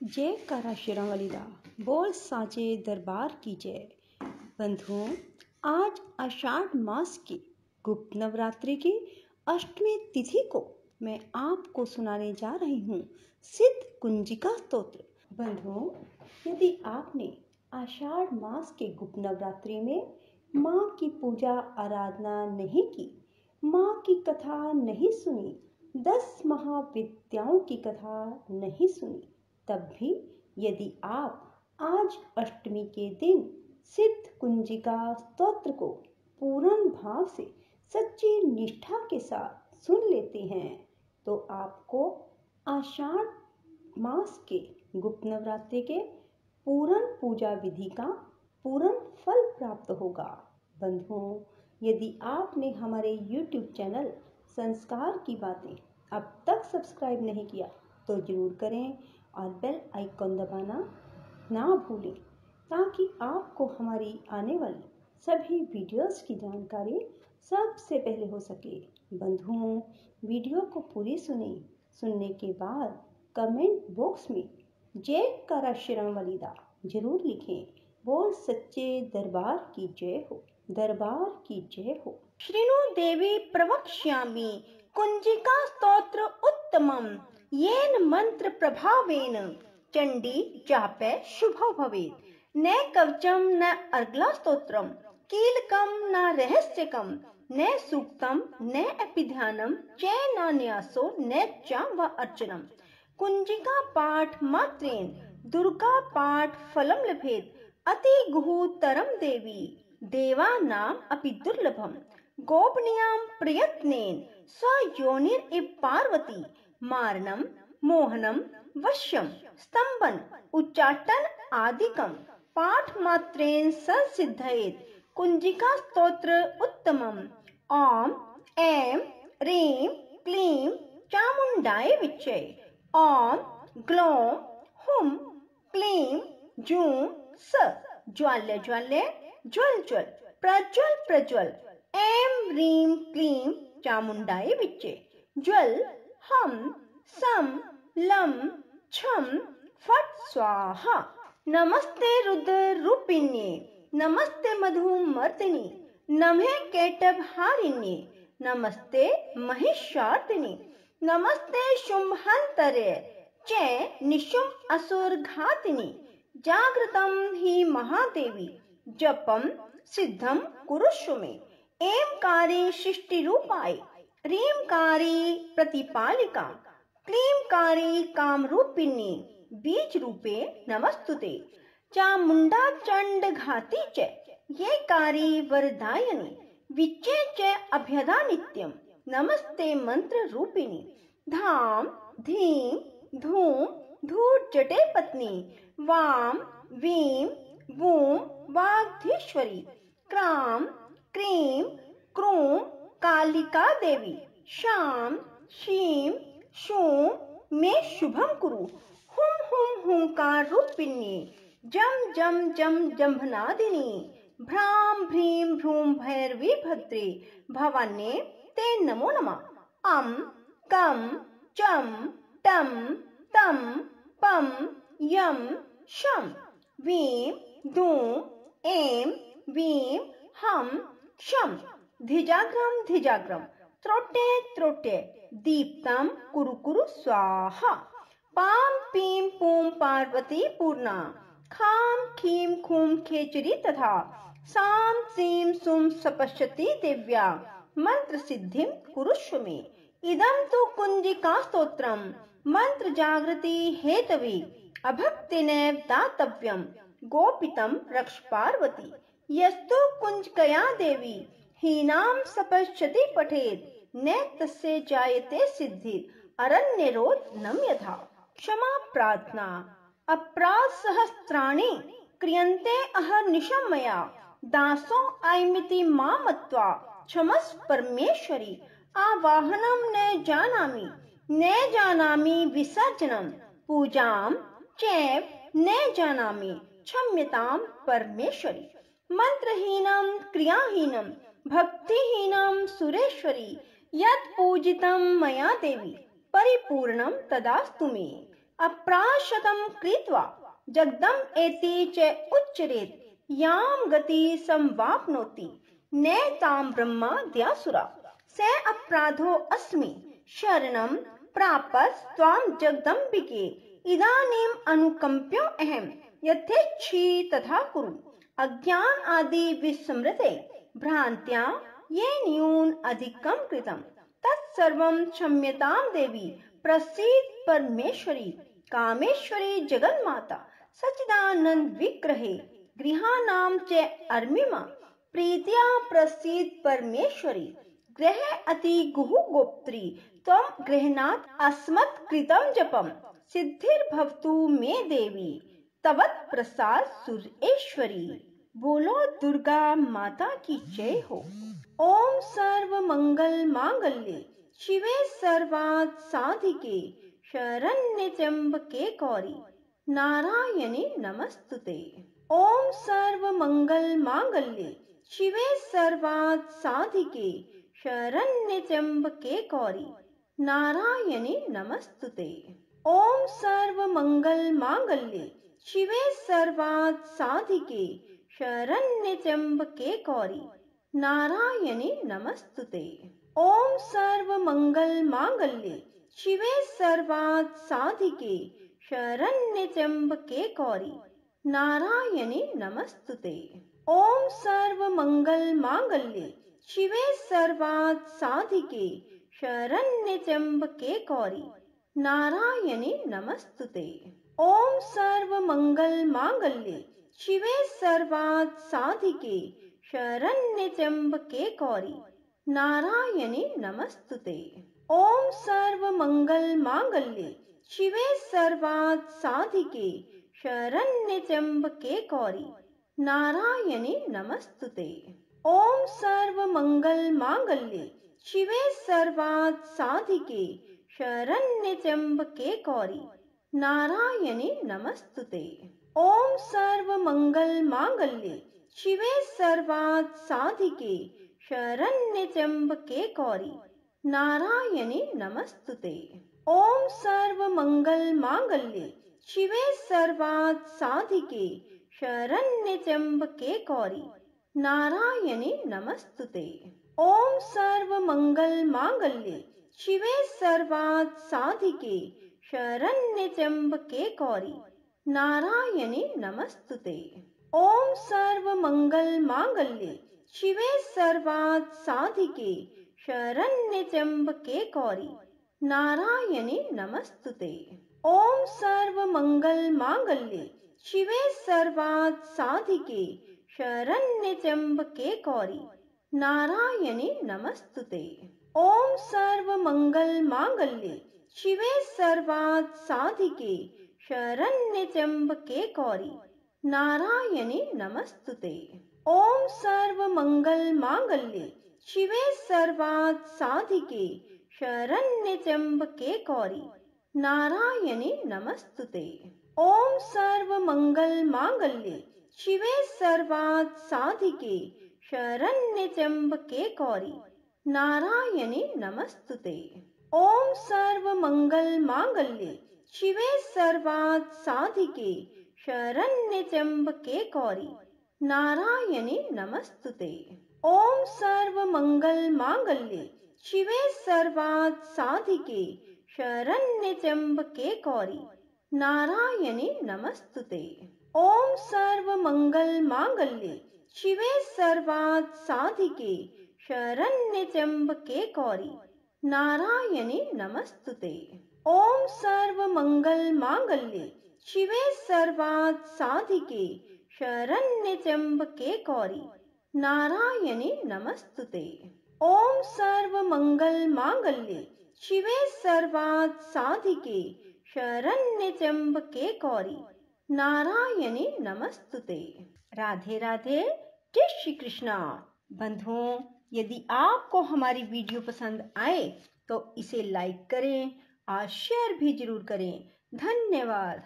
जय करा शिरावलीदा बोल साचे दरबार की जय। बंधुओं, आज आषाढ़ मास की गुप्त नवरात्रि की अष्टमी तिथि को मैं आपको सुनाने जा रही हूँ सिद्ध कुंजिका स्तोत्र। बंधुओं, यदि आपने आषाढ़ मास के गुप्त नवरात्रि में माँ की पूजा आराधना नहीं की, माँ की कथा नहीं सुनी, दस महाविद्याओं की कथा नहीं सुनी तब भी यदि आप आज अष्टमी के दिन सिद्ध कुंजिका स्तोत्र को पूर्ण भाव से सच्ची निष्ठा के साथ सुन लेते हैं तो आपको आषाढ़ मास के गुप्त नवरात्रि के पूर्ण पूजा विधि का पूर्ण फल प्राप्त होगा। बंधुओं, यदि आपने हमारे YouTube चैनल संस्कार की बातें अब तक सब्सक्राइब नहीं किया तो ज़रूर करें और बेल आइकॉन दबाना ना भूलें, ताकि आपको हमारी आने वाली सभी वीडियोस की जानकारी सबसे पहले हो सके। बंधुओं, वीडियो को पूरी सुने, सुनने के बाद कमेंट बॉक्स में जय करा शिरम वलीदा ज़रूर लिखें। बोल सच्चे दरबार की जय हो, दरबार की जय हो। श्रीनु देवी प्रवक्ष्यामि, कुंजिका स्तोत्र उत्तमम। येन मंत्र प्रभावेन चंडी जापे शुभ भवेत्। न कवचम न अर्गला स्तोत्रम कीलकम न रहस्यकम न सूक्तम न अपिध्यानम च न न्यासो न च व अर्चनम कुंजिका पाठ मात्रेन दुर्गा पाठ फलम लभेत अति गुहतरम देवी देवा नाम अपि दुर्लभम। गोपनीयां प्रयत्नेन स्वयोनिर इव पार्वती मारणम मोहनम वश्यम स्तंभन उच्चाटन आदिकम पाठ मात्रेन संसिद्धयेत। कुंजिका स्तोत्र उत्तमम। ओम ऐम, रीम, क्लीम चामुंडाय विचय ओम ग्लोम हुम क्लीम जूम स। ज्वाल्य ज्वाल्य, ज्वल ज्वल। प्रज्वल प्रज्वल। ऐम, रीम क्लीम चामुंडाय विचय ज्वल हम, सम, लम, छम, फट, स्वाहा। नमस्ते रुद्र रूपिण्ये नमस्ते मधु मर्दिनी नमः केटभ हारिण्ये नमस्ते महिषार्दिनी नमस्ते शुंभंतरे च निशुम असुर घातिनी जागृतम ही महादेवी जपम सिद्धम कुरुष्व में एमकारी सृष्टि रूपाय ह्रीमकारी प्रतिपालिका। क्लीमकारी काम रूपिणी बीज रूपे नमस्तुते। चामुंडा चंड घाती च। ये कारी वरदायनी। विचे च अभ्यदा नित्यम नमस्ते मंत्र रूपिणी। धाम, धीम, धूम धूट जटे पत्नी। वाम, वीम बूम वाग्धीश्वरी। क्राम, क्रीम, क्रूम कालिका देवी। शाम, शीम शूम में शुभम कुरु। हुम हुम हुंकार रूपिणी जम जम जम, जम्भनादिनी। भ्राम, भ्रीम, भ्रूम भैरवी भद्रे भवान्ये ते नमो नमः। अम कम चम टम तम पम यम शम वीम धूम एम वीम हम शम धिजाग्रम धिजाग्रम त्रोटे त्रोटे। दीप्तम कुरु कुरु, स्वाहा। पाम पीम पूम पार्वती, पूर्णा। खाम खीम खूम खेचरी तथा। साम सीम सुम सपश्यति, दिव्या। मंत्र सिद्धिम कुरुष्व में इदम तो कुंजिका स्तोत्रम। मंत्र जागृति, हेतवी। अभक्ति दातव्यम। गोपितम रक्ष पार्वती। यस्तु कुंजकया देवी। हीनाम सपश्यति पठेत। न तस्य जायते सिद्धि। अरण्यरोध नम यथा क्षमा प्रार्थना। अपराध सहस्त्राणि क्रियन्ते अहर्निशं मया। दासो आइमिति मामत्वा क्षमस परमेश्वरी। आवाहनम न जानामि। न जानामि विसर्जनम पूजाम चैव न जानामि क्षम्यतां परमेश्वरी। मंत्रहीनम क्रियाहीनम भक्तिहीनं सुरेश्वरी, यत् पूजितं मया देवी, परिपूर्णं तदास्तु मे। अप्राशतं कृत्वा जगदम एति च उच्चरेत् याम गति संवाप्नोति। नैतां ब्रह्माद्यासुरा स अपराधो अस्मि। शरणं प्रापस् त्वां जगदम्बिके, इदानीम् अनुकम्प्यो अहम् यथेच्छी तथा कुरु। अज्ञान आदि विस्मृते। भ्रांत्या ये न्यून अधिकम कृतम तत्सर्वं क्षम्यतां देवी, प्रसीद परमेश्वरी, कामेश्वरी जगन माता सचिदानंद विग्रहे गृहानाम च अर्मिमा, प्रीत्या प्रसीद परमेश्वरी ग्रह अति गुहु गोप्त्री अस्मत् कृतम जपम सिद्धिर्भवतु मे देवी, तवत प्रसाद सुरेश्वरी। बोलो, दुर्गा माता की जय हो। ओम सर्व मंगल मांगल्ये। शिवे सर्वात् साधिके। शरण्य चंब के कौरी नारायणी नमस्तुते। ओम सर्व मंगल मांगल्ये। शिवे सर्वात् साधिके। शरण्य के कौरी नारायणी नमस्तुते। ओम सर्व मंगल मांगल्य। शिवे सर्वात् साधिके। शरण्य के कौरी। नारायणी नमस्तुते। ओम सर्व मंगल मांगल्ये। शिवे सर्वात् साधिके। शरण्य के कौरी। नारायणी नमस्तुते। ओम सर्व मंगल मांगल्ये। शिवे सर्वात् साधिके। शरण्य के कौरी। नारायणी नमस्तुते। ओम सर्व मंगल मांगल्ये। शिवे सर्वात् साधिके शरण्य के कौरी नारायणी नमस्तुते। ओम सर्व मंगल मांगल्ये शिवे सर्वात् साधिके शरण्य के कौरी नारायणी नमस्तुते। ओम सर्व मंगल मांगल्ये शिवे सर्वात् साधिके शरण्य के कौरी नारायणी नमस्तुते। ओम सर्व मंगल मांगल्ये, शिवे सर्वात् साधिके शरण्य के कौरी नारायणी नमस्तुते। ओम सर्व मंगल मांगल्ये, शिवे सर्वात् साधिके शरण्य के कौरी नारायणी नमस्तुते। ओम सर्व मंगल मांगल्ये, शिवे सर्वात् साधिके शरण्य के कौरी नारायणी नमस्तुते। ओम सर्व मंगल मांगल्ये शिवे सर्वात् साधिके शरण्य के कौरी नारायणी नमस्तुते। ओम सर्व मंगल मांगल्ये शिवे सर्वात् साधिके शरण्य के कौरी नारायणी नमस्तुते। ओम सर्व मंगल मांगल्ये शिवे सर्वात् साधिके शरण्य के कौरी। नारायणी नमस्तुते। ओम सर्व मंगल मांगल्ये शिवे सर्वात् साधिके शरण्य के कौरी। नारायणी नमस्तुते। ओम सर्व मंगल मांगल्ये शिवे सर्वात् साधिके शरण्य के कौरी। नारायणी नमस्तुते। ओम सर्व मंगल मांगल्ये, शिवे सर्वात् साधिके शरण्य के कौरी। नारायणी नमस्तुते। ओम सर्व मंगल मांगल्ये, शिवे सर्वात् साधिके शरण्य के कौरी। नारायणी नमस्तुते। ओम सर्व मंगल मांगल्ये, शिवे सर्वात् साधिके शरण्य के कौरी। नारायणी नमस्तुते। ओम सर्व मंगल मांगल्ये शिवे सर्वात् साधिके शरण्य के कौरी। नारायणी नमस्तुते। ओम सर्व मंगल मांगल्ये शिवे सर्वात् साधिके शरण्य के कौरी। नारायणी नमस्तुते। राधे राधे, जय श्री कृष्णा। बंधुओं यदि आपको हमारी वीडियो पसंद आए तो इसे लाइक करें और शेयर भी ज़रूर करें। धन्यवाद।